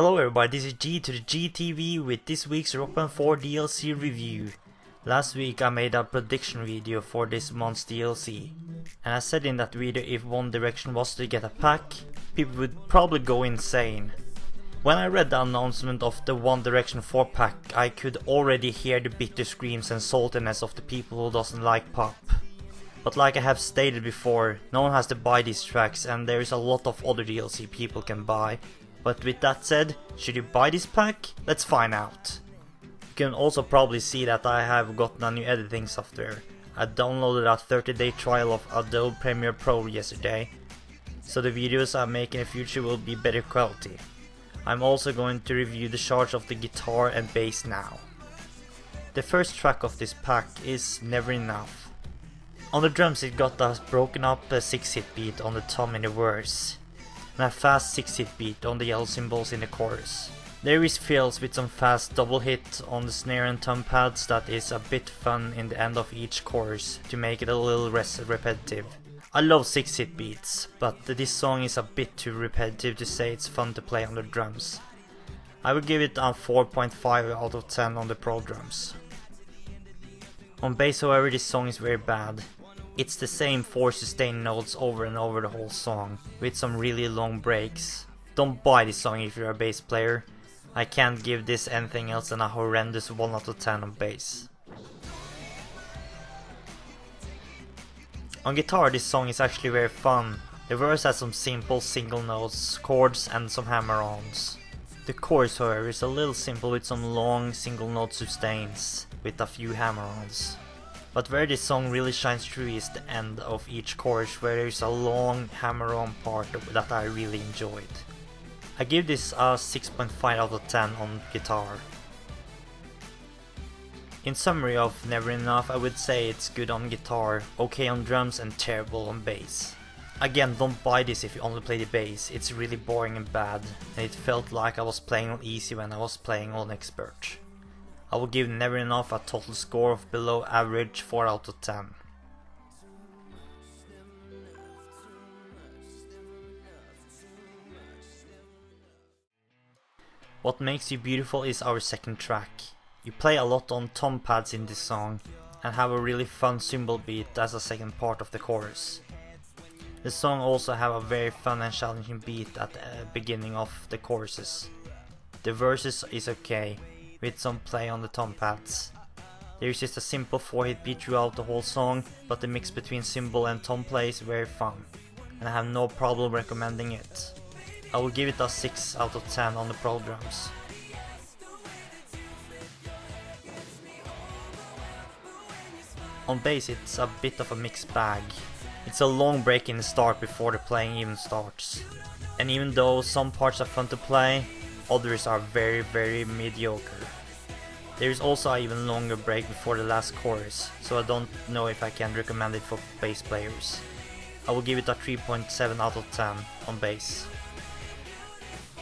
Hello everybody, this is G to the GTV with this week's Rock Band 4 DLC review. Last week I made a prediction video for this month's DLC. And I said in that video if One Direction was to get a pack, people would probably go insane. When I read the announcement of the One Direction 4 pack, I could already hear the bitter screams and saltiness of the people who doesn't like pop. But like I have stated before, no one has to buy these tracks and there is a lot of other DLC people can buy. But with that said, should you buy this pack? Let's find out. You can also probably see that I have gotten a new editing software. I downloaded a 30 day trial of Adobe Premiere Pro yesterday, so the videos I make in the future will be better quality. I'm also going to review the charge of the guitar and bass now. The first track of this pack is Never Enough. On the drums it got a broken up uh, 6-hit beat on the tom in the verse, a fast 6-hit beat on the yellow cymbals in the chorus. There is fills with some fast double hit on the snare and tom pads that is a bit fun in the end of each chorus to make it a little less repetitive. I love 6-hit beats, but this song is a bit too repetitive to say it's fun to play on the drums. I would give it a 4.5 out of 10 on the pro drums. On bass however this song is very bad. It's the same four sustained notes over and over the whole song, with some really long breaks. Don't buy this song if you're a bass player. I can't give this anything else than a horrendous 1 out of 10 on bass. On guitar this song is actually very fun. The verse has some simple single notes, chords and some hammer-ons. The chorus however is a little simple with some long single note sustains, with a few hammer-ons. But where this song really shines through is the end of each chorus where there's a long hammer-on part that I really enjoyed. I give this a 6.5 out of 10 on guitar. In summary of Never Enough, I would say it's good on guitar, okay on drums and terrible on bass. Again, don't buy this if you only play the bass, it's really boring and bad, and it felt like I was playing on easy when I was playing on expert. I will give Never Enough a total score of below average 4 out of 10. What Makes You Beautiful is our second track. You play a lot on tom pads in this song and have a really fun cymbal beat as a second part of the chorus. The song also have a very fun and challenging beat at the beginning of the choruses. The verses is okay, with some play on the tom pads. There is just a simple 4 hit beat throughout the whole song, but the mix between cymbal and tom play is very fun, and I have no problem recommending it. I will give it a 6 out of 10 on the pro drums. On bass it's a bit of a mixed bag. It's a long break in the start before the playing even starts. And even though some parts are fun to play, others are very very mediocre. There is also an even longer break before the last chorus, so I don't know if I can recommend it for bass players. I will give it a 3.7 out of 10 on bass.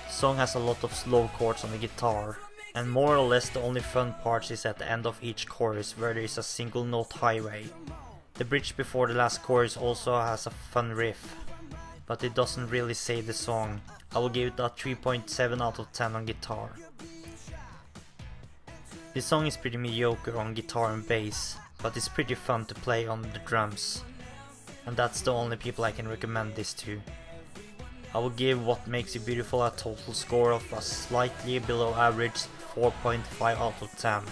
Song has a lot of slow chords on the guitar, and more or less the only fun parts is at the end of each chorus where there is a single note highway. The bridge before the last chorus also has a fun riff, but it doesn't really save the song. I will give it a 3.7 out of 10 on guitar. This song is pretty mediocre on guitar and bass, but it's pretty fun to play on the drums. And that's the only people I can recommend this to. I will give What Makes You Beautiful a total score of a slightly below average 4.5 out of 10.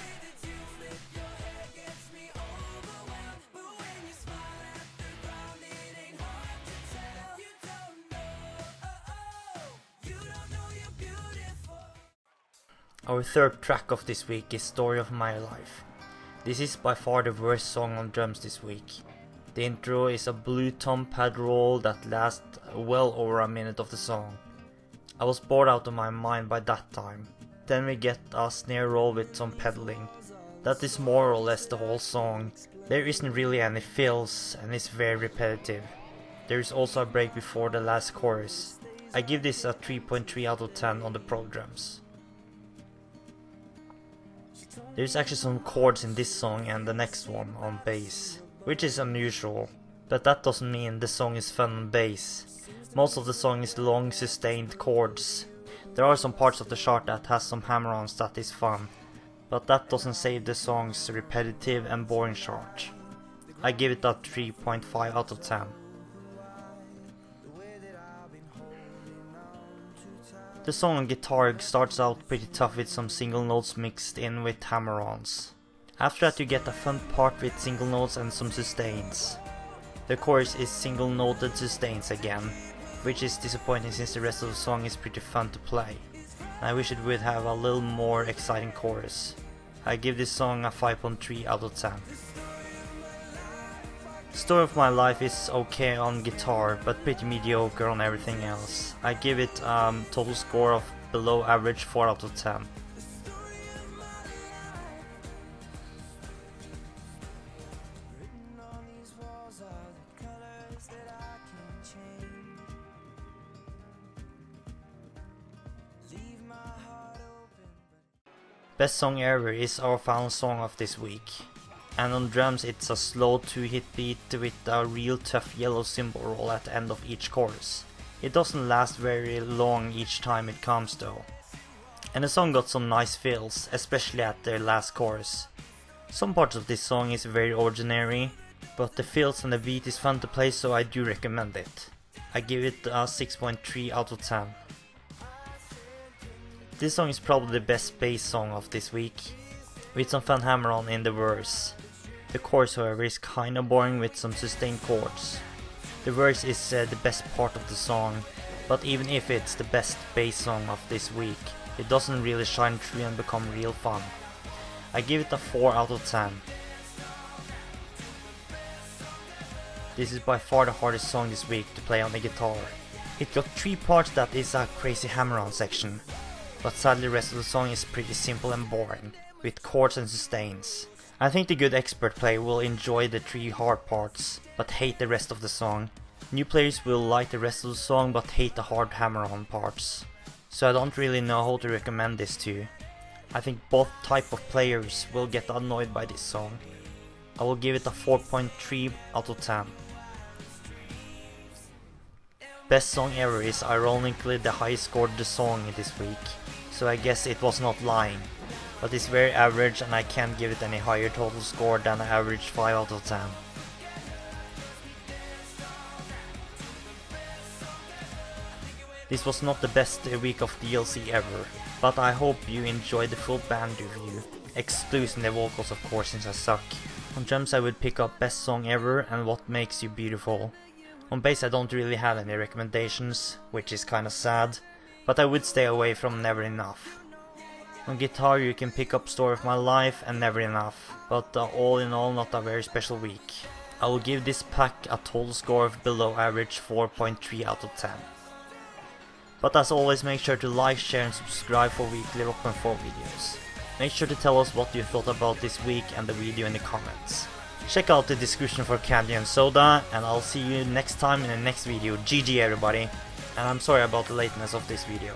Our third track of this week is Story of My Life. This is by far the worst song on drums this week. The intro is a blue tom pad roll that lasts well over a minute of the song. I was bored out of my mind by that time. Then we get a snare roll with some pedaling. That is more or less the whole song. There isn't really any fills and it's very repetitive. There is also a break before the last chorus. I give this a 3.3 out of 10 on the pro drums. There's actually some chords in this song and the next one on bass, which is unusual, but that doesn't mean the song is fun on bass. Most of the song is long sustained chords. There are some parts of the chart that has some hammer-ons that is fun, but that doesn't save the song's repetitive and boring chart. I give it a 3.5 out of 10. The song on guitar starts out pretty tough with some single notes mixed in with hammer-ons. After that you get a fun part with single notes and some sustains. The chorus is single noted sustains again, which is disappointing since the rest of the song is pretty fun to play. I wish it would have a little more exciting chorus. I give this song a 5.3 out of 10. Story of My Life is okay on guitar, but pretty mediocre on everything else. I give it um, total score of below average 4 out of 10. Best song ever is our final song of this week. And on drums it's a slow 2 hit beat with a real tough yellow cymbal roll at the end of each chorus. It doesn't last very long each time it comes though. And the song got some nice fills, especially at the last chorus. Some parts of this song is very ordinary, but the fills and the beat is fun to play so I do recommend it. I give it a 6.3 out of 10. This song is probably the best bass song of this week, with some fun hammer-on in the verse. The chorus however is kinda boring with some sustained chords. The verse is uh, the best part of the song, but even if it's the best bass song of this week, it doesn't really shine through and become real fun. I give it a 4 out of 10. This is by far the hardest song this week to play on the guitar. It got 3 parts that is a crazy hammer-on section, but sadly the rest of the song is pretty simple and boring, with chords and sustains. I think the good expert player will enjoy the three hard parts, but hate the rest of the song. New players will like the rest of the song but hate the hard hammer-on parts. So I don't really know how to recommend this to. You. I think both type of players will get annoyed by this song. I will give it a 4.3 out of 10. Best song ever is ironically the highest scored the song this week so I guess it was not lying. But it's very average and I can't give it any higher total score than an average 5 out of 10. This was not the best week of DLC ever, but I hope you enjoyed the full band review, excluding the vocals of course since I suck. On drums I would pick up best song ever and what makes you beautiful. On bass I don't really have any recommendations, which is kinda sad, but I would stay away from Never Enough. On guitar you can pick up Story of My Life and Never Enough, but uh, all in all not a very special week. I will give this pack a total score of below average 4.3 out of 10. But as always make sure to like, share and subscribe for weekly Rock 4 videos. Make sure to tell us what you thought about this week and the video in the comments. Check out the description for candy and soda and I'll see you next time in the next video. GG everybody! and I'm sorry about the lateness of this video.